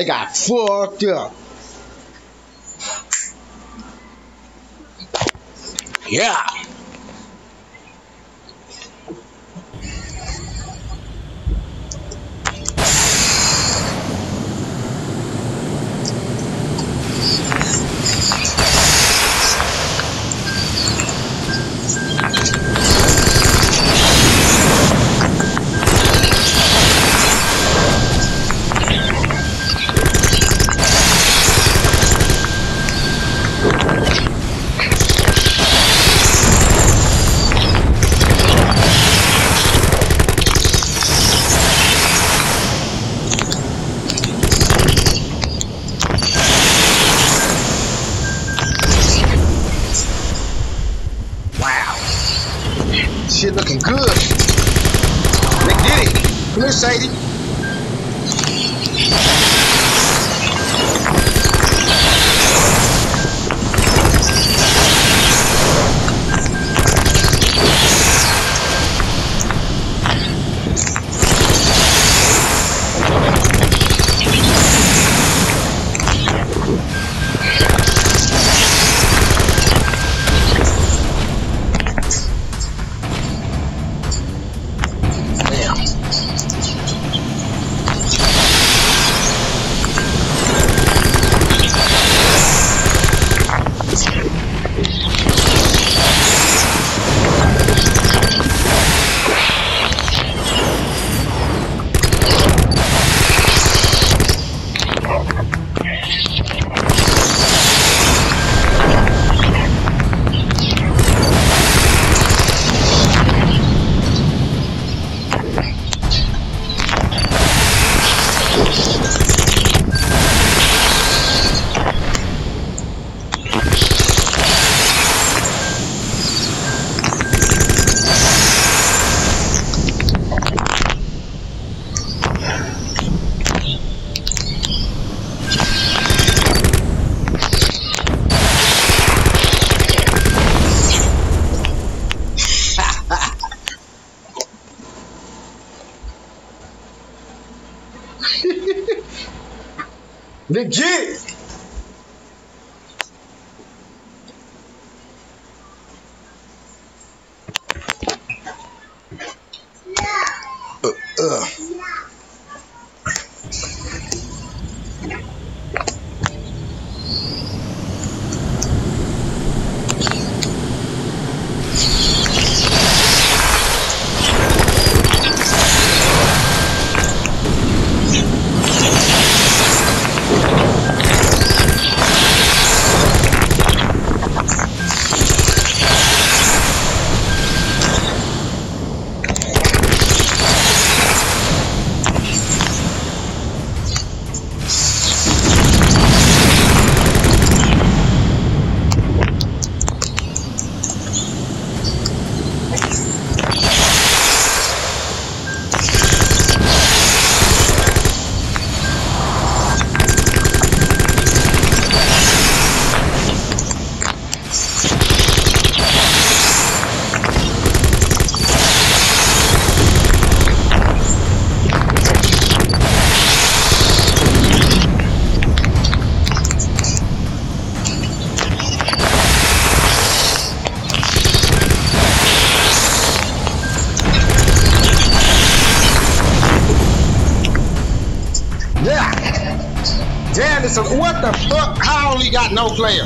They got fucked up. Yeah. Shit looking good. They did it. Come here, Sadie. Yeah. So what the fuck? How only got no player?